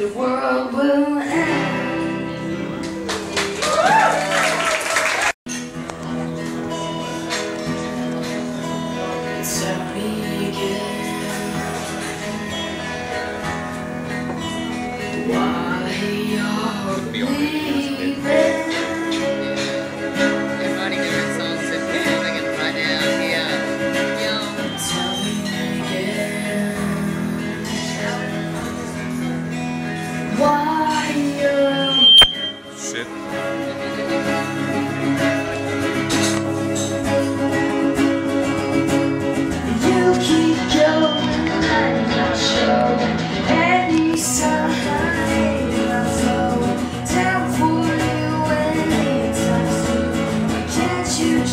the world will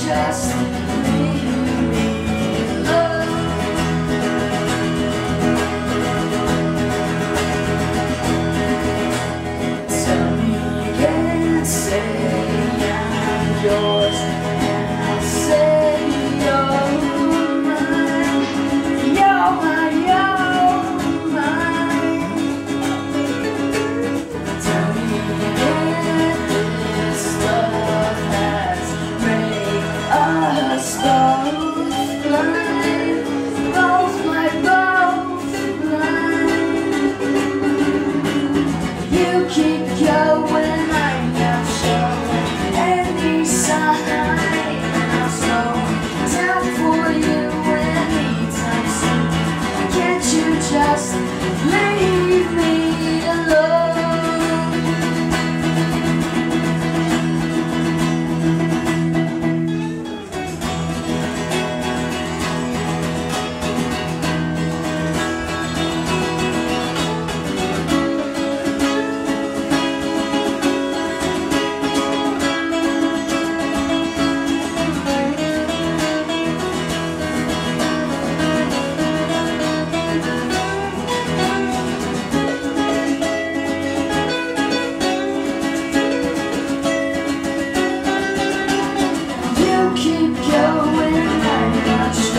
just